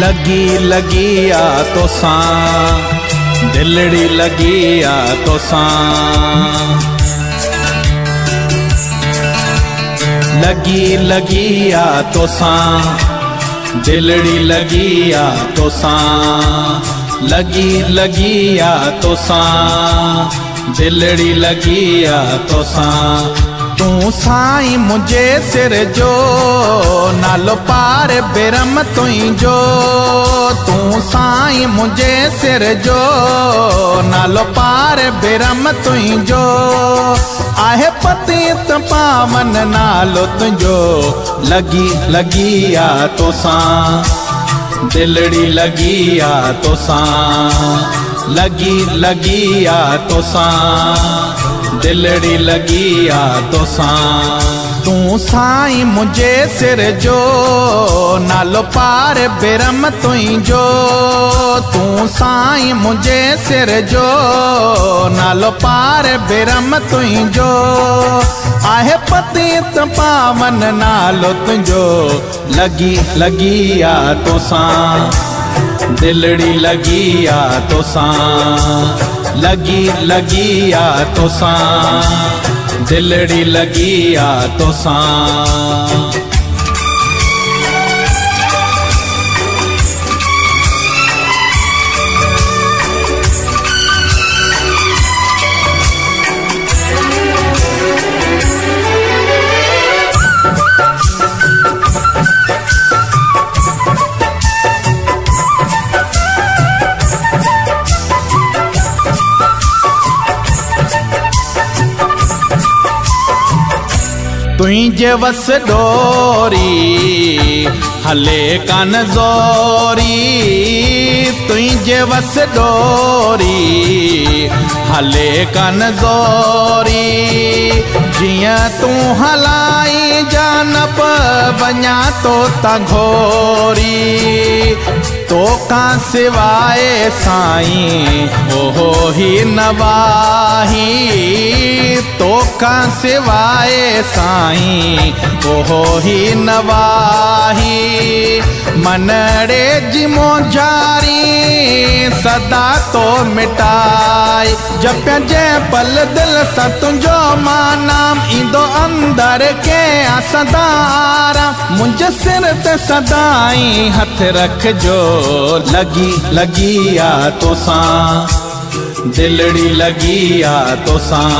लगी लगी आ तो सा दिलड़ी लगी आ तो सा लगी लगी आ तो सा दिलड़ी लगी आ तो सा लगी लगी आ तो सा दिलड़ी लगी आ तो सा تون سائين منهنجي سر جو نالو پار بيرم تنهنجو. تون سائين منهنجي سر جو نالو پار بيرم تنهنجو. آهي پتي ته پاون نالو تنهنجو. لڳي لڳي آهي تو سان دلڙي لڳي آهي تو سان لڳي لڳي آهي تو سان دلڙي لڳي آهي تو سان تون سائين منهنجي سر جو نالو پار بيرم تنهنجو تون سائين منهنجي سر جو نالو پار بيرم تنهنجو آهي پتي ته پاون نالو تنهنجو لڳي آهي تو سان دلڙي لڳي آهي تو سان लगी लगी तो सा दिलड़ी लगी तो सा تنهنجي وس ڏوري هلي ڪانه زوري. تنهنجي وس ڏوري هلي ڪانه زوري. جيئن تون هلائي جانپ وڃان تو ته گهوري तो का सिवाय साई? ओहो ही नवाही। तो का सिवाय साई? ओहो ही नवाही। मनड़े जिमो जारी, सदा तो मिटाई। जब जे पल दिल सा तुंहिंजो माँ अंदर के सदा आराम। सिर ते सदाई हथ रखजो लॻी लॻी आ तोसां दिलड़ी लॻी आ तोसां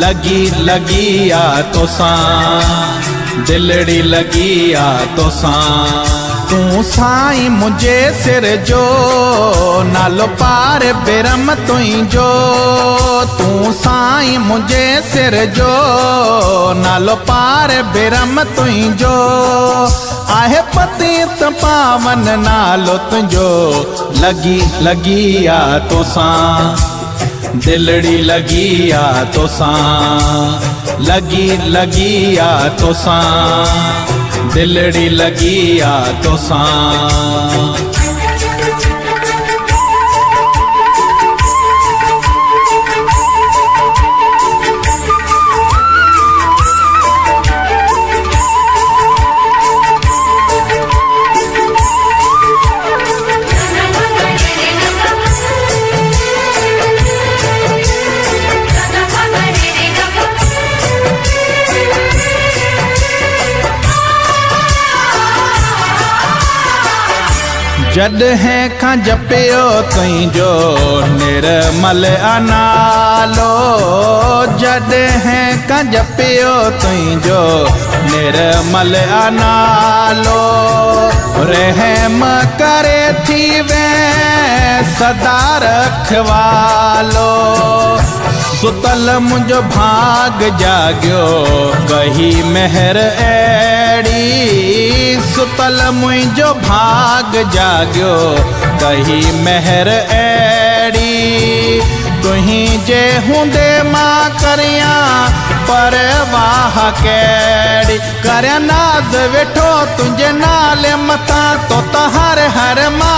लॻी लॻी आ तोसां دلڙي لڳي آ تو سان تون سائين منهنجي سر جو نالو پار بيرم تنهنجو تون سائين منهنجي سر جو نالو پار بيرم تنهنجو آهي پتي ته پاون نالو تنهنجو لڳي لڳي آهي تو سان دلڙي لڳي آهي تو سان لڳي لڳي آهي تو سان دلڙي لڳي آ تو سان जॾहिं खां जपियो तुंहिंजो निर्मल अनालो। जॾहिं खां जपियो तुंहिंजो निर्मल अनालो। रहम करे थी वे सदा रखवालो। सुतल मुंहिंजो भाग जाॻियो कही मेहर अहिड़ी सुतल मुंहिंजो भाग जाॻियो कही मेहर अहिड़ी तुंहिंजे हूंदे माँ करियाँ, पर वाह कहिड़ी कर नाज़ वेठो तुंहिंजे नाले मथां त हर हर माँ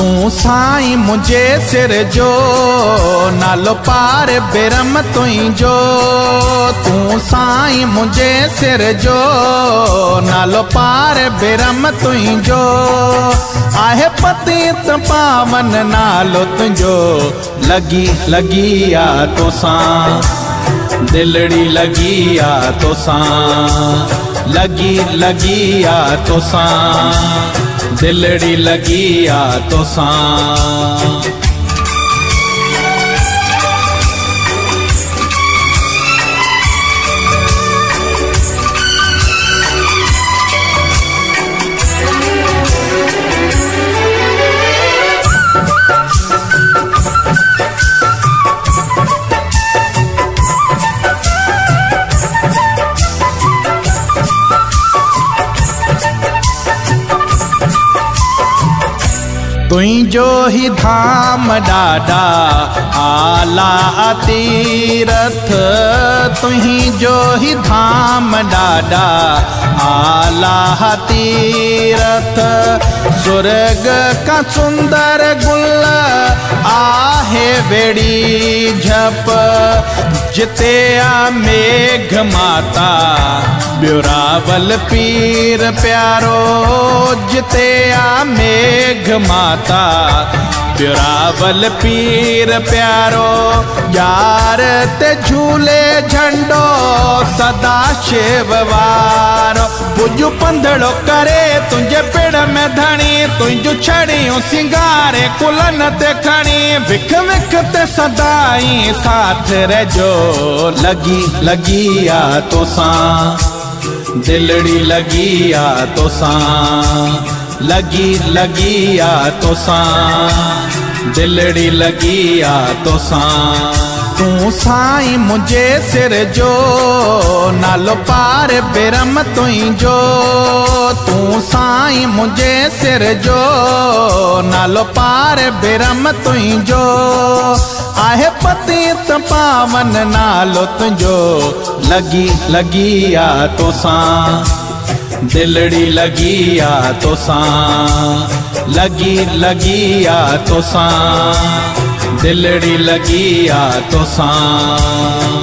تون سائين منهنجي سر جو نالو پار بيرم تنهنجو. تون سائين منهنجي سر جو نالو پار بيرم تنهنجو. آهي پتي ته پاون نالو تنهنجو لڳي آ تو سان. دلڙي آ تو سان لڳي آ تو سان दिलड़ी लगी आ तोसां तुंहिंजो ही धाम ॾाढा आला तीरथ तुंहिंजो ही धाम ॾाढा आला तीरथ सुर्ग का सुंदर गुल आहे बेड़ी झप जिते आ मेघ माता। بيوراول پير پيارو جتي آ ميگهه ماتا بيوراول پير پيارو يار تي جهولي جهنڊو سدا شو وارو. پڄ پنڌڙو ڪري تنهنجي پيڙ ۾ ڌڻي تنهنجون ڇڙيون سنگاري ڪلن تي کڻي. وک وک تي سدائين ساٿ رهجو لڳي لڳي آ تو سان دلڙي لڳي آ تو سان لڳي لڳي آ تو سان دلڙي آ تو سان تون سائين منهنجي سر جو نالو پار بيرم تنهنجو تون سائين منهنجي سر جو نالو پار بيرم تنهنجو आहे पति त पावन नालो तुझो लगी लगी आ तोसां दिलड़ी लगी आ तोसां लगी लगी आ तोसां दिलड़ी लगी आ तोसां